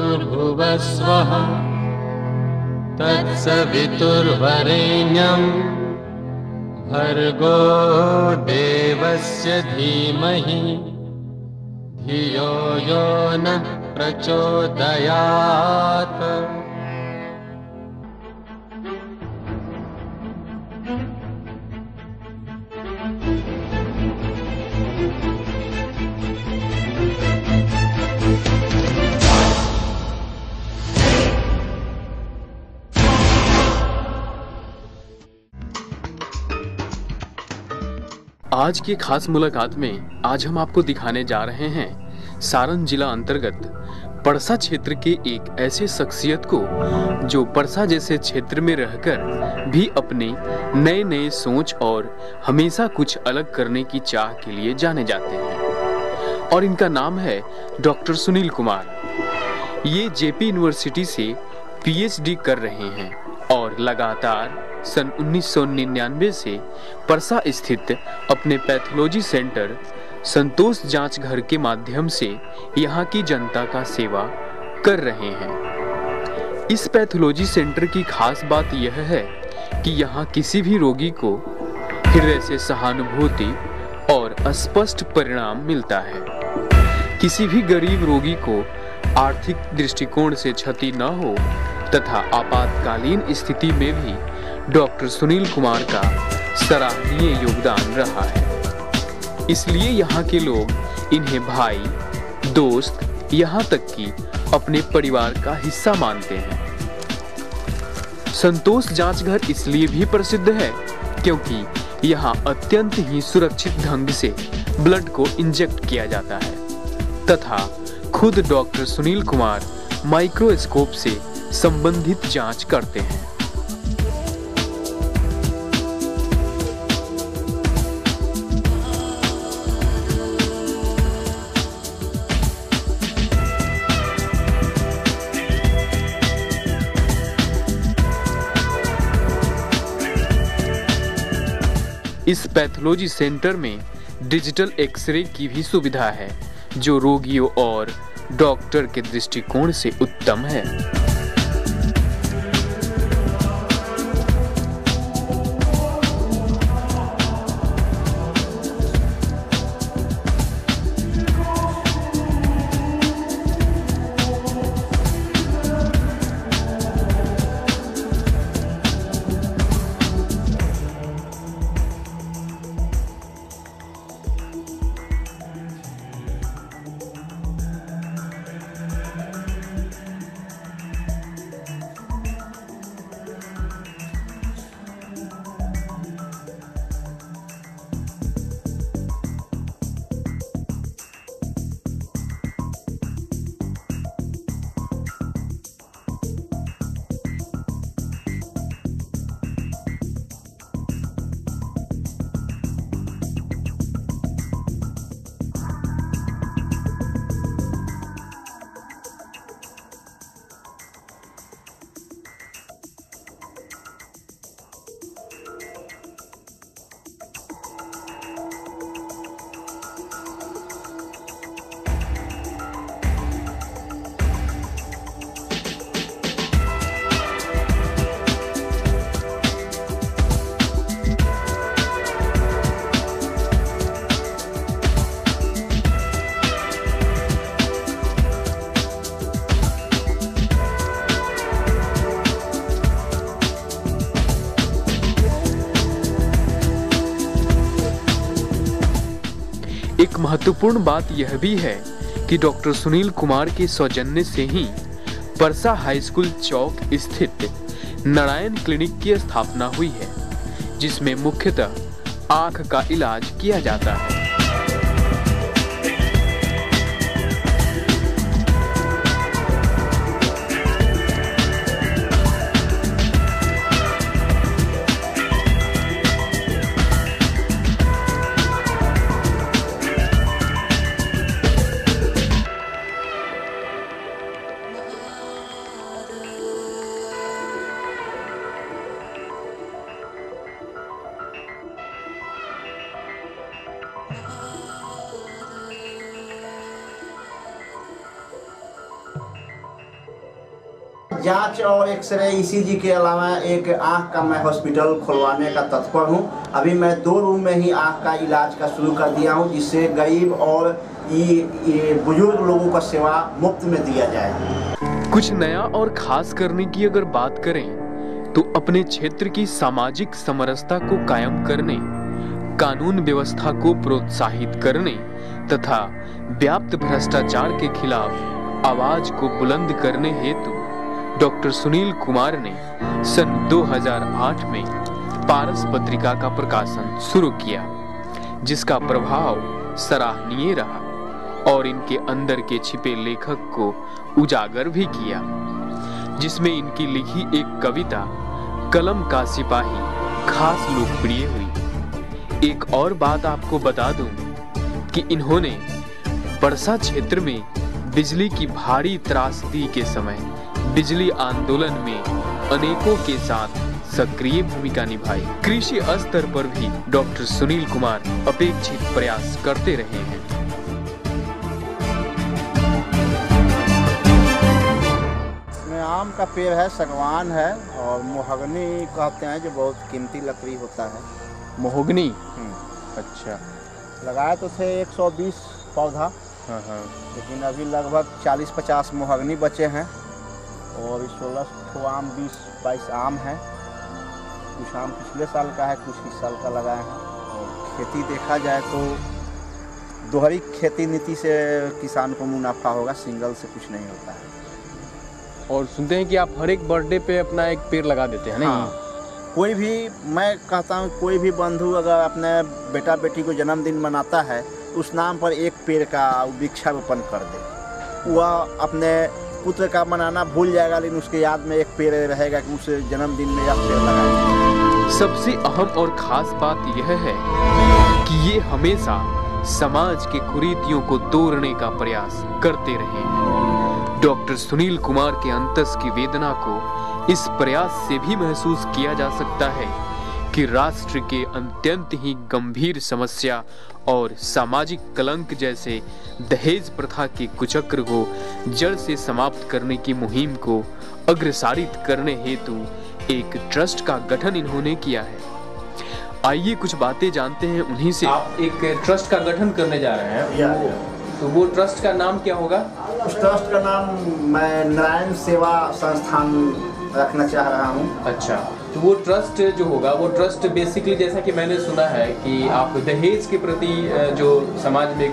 भूर्भुवस्वः तत्सवितुर्वरेण्यं भर्गो देवस्य धीमहि धियो यो नः प्रचोदयात् आज की खास मुलाकात में आज हम आपको दिखाने जा रहे हैं सारण जिला अंतर्गत परसा क्षेत्र के एक ऐसे शख्सियत को जो परसा जैसे क्षेत्र में रहकर भी अपने नए नए सोच और हमेशा कुछ अलग करने की चाह के लिए जाने जाते हैं। और इनका नाम है डॉक्टर सुनील कुमार। ये जेपी यूनिवर्सिटी से पीएचडी कर रहे हैं और लगातार सन 1999 से परसा स्थित अपने पैथोलॉजी सेंटर संतोष जाँच घर के माध्यम से यहाँ की जनता का सेवा कर रहे हैं। इस पैथोलॉजी सेंटर की खास बात यह है कि यहाँ किसी भी रोगी को हृदय से सहानुभूति और स्पष्ट परिणाम मिलता है। किसी भी गरीब रोगी को आर्थिक दृष्टिकोण से क्षति न हो तथा आपातकालीन स्थिति में भी डॉक्टर सुनील कुमार का सराहनीय योगदान रहा है। इसलिए यहाँ के लोग, इन्हें भाई, दोस्त, यहाँ तक कि अपने परिवार का हिस्सा मानते हैं। संतोष जाँच घर इसलिए भी प्रसिद्ध है, क्योंकि यहाँ अत्यंत ही सुरक्षित ढंग से ब्लड को इंजेक्ट किया जाता है, तथा खुद डॉक्टर सुनील कुमार माइक्रोस्कोप से संबंधित जाँच करते हैं। इस पैथोलॉजी सेंटर में डिजिटल एक्सरे की भी सुविधा है, जो रोगियों और डॉक्टर के दृष्टिकोण से उत्तम है। महत्वपूर्ण बात यह भी है कि डॉक्टर सुनील कुमार के सौजन्य से ही परसा हाई स्कूल चौक स्थित नारायण क्लिनिक की स्थापना हुई है, जिसमें मुख्यतः आँख का इलाज किया जाता है। जाँच और एक्सरे ईसीजी के अलावा एक आँख का मैं हॉस्पिटल खुलवाने का तत्पर हूँ। अभी मैं दो रूम में ही आँख का इलाज का शुरू कर दिया हूँ, जिससे गरीब और बुज़ुर्ग लोगों का सेवा मुफ़्त में दिया जाए। कुछ नया और खास करने की अगर बात करें तो अपने क्षेत्र की सामाजिक समरसता को कायम करने, कानून व्यवस्था को प्रोत्साहित करने, तथा व्याप्त भ्रष्टाचार के खिलाफ आवाज़ को बुलंद करने हेतु डॉक्टर सुनील कुमार ने सन 2008 में पारस पत्रिका का प्रकाशन शुरू किया, जिसका प्रभाव सराहनीय रहा और इनके अंदर के छिपे लेखक को उजागर भी किया, जिसमें इनकी लिखी एक कविता, कलम का सिपाही, खास लोकप्रिय हुई। एक और बात आपको बता दूँ कि इन्होंने परसा क्षेत्र में बिजली की भारी त्रासदी के समय बिजली आंदोलन में अनेकों के साथ सक्रिय भूमिका निभाई। कृषि स्तर पर भी डॉक्टर सुनील कुमार अपेक्षित प्रयास करते रहे हैं। आम का पेड़ है सगवान है और मोहगनी कहते हैं जो बहुत कीमती लकड़ी होता है। मोहगनी? हम्म, अच्छा। लगाए तो थे 120 पौधा। हाँ हाँ। लेकिन अभी लगभग 40-50 मोहगनी बचे हैं। और सोलह ठो आम बीस बाईस आम है। कुछ आम पिछले साल का है कुछ इस साल का लगाए हैं। और खेती देखा जाए तो दोहरी खेती नीति से किसान को मुनाफा होगा सिंगल से कुछ नहीं होता है। और सुनते हैं कि आप हर एक बर्थडे पे अपना एक पेड़ लगा देते हैं नहीं? हाँ। कोई भी मैं कहता हूँ कोई भी बंधु अगर अपने बेटा बेटी को जन्मदिन मनाता है उस नाम पर एक पेड़ का वृक्षारोपण कर दे। वह अपने पुत्र का मनाना भूल जाएगा, लेकिन उसके याद में एक पेड़ रहेगा कि उस जन्मदिन में यह पेड़ लगाए सबसे अहम और खास बात यह है कि ये हमेशा समाज के कुरीतियों को तोड़ने का प्रयास करते रहे डॉक्टर सुनील कुमार के अंतस की वेदना को इस प्रयास से भी महसूस किया जा सकता है कि राष्ट्र के अत्यंत ही गंभीर समस्या और सामाजिक कलंक जैसे दहेज प्रथा के कुचक्र को जड़ से समाप्त करने की मुहिम को अग्रसारित करने हेतु एक ट्रस्ट का गठन इन्होंने किया है। आइए कुछ बातें जानते हैं उन्हीं से। आप एक ट्रस्ट का गठन करने जा रहे हैं। या, या। तो वो ट्रस्ट का नाम क्या होगा? उस ट्रस्ट का नाम मैं नारायण सेवा संस्थान रखना चाह रहा हूँ। अच्छा। तो वो ट्रस्ट जो होगा वो ट्रस्ट बेसिकली जैसा कि मैंने सुना है कि आप दहेज के प्रति जो समाज में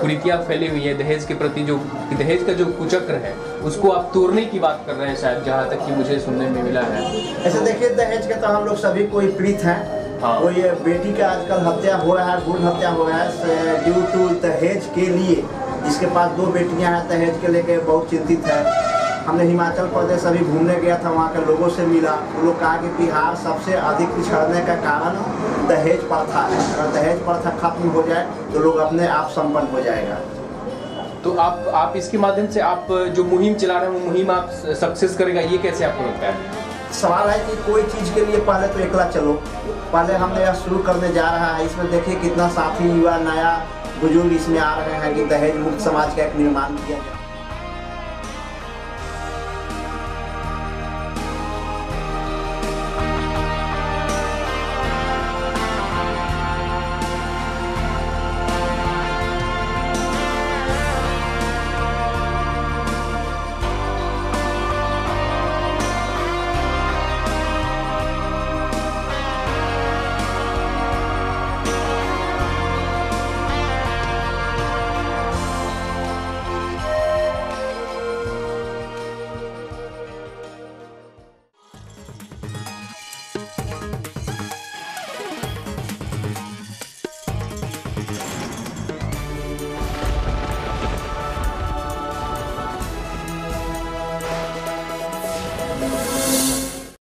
कुरीतियाँ फैली हुई है दहेज के प्रति जो दहेज का जो कुचक्र है उसको आप तोड़ने की बात कर रहे हैं शायद जहाँ तक कि मुझे सुनने में मिला है। ऐसे देखिए दहेज के तो हम लोग सभी कोई पीड़ित हैं। हाँ। कोई बेटी का आजकल हत्या हो रहा है भ्रूण हत्या हो रहा है ड्यू टू दहेज के लिए जिसके पास दो बेटियाँ हैं दहेज के लेके बहुत चिंतित है। हमने हिमाचल प्रदेश अभी घूमने गया था वहाँ के लोगों से मिला। वो लोग कहा कि बिहार सबसे अधिक पिछड़ने का कारण दहेज प्रथा है। अगर दहेज प्रथा खत्म हो जाए तो लोग अपने आप संपन्न हो जाएगा। तो आप आप इसके माध्यम से आप जो मुहिम चला रहे हैं वो मुहिम आप सक्सेस करेगा ये कैसे आपको लगता है? सवाल है कि कोई चीज़ के लिए पहले तो एकला चलो। पहले हमने यह शुरू करने जा रहा है इसमें देखिए कितना साथी युवा नया बुज़ुर्ग इसमें आ रहे हैं कि दहेज मुक्त समाज का एक निर्माण किया जाए।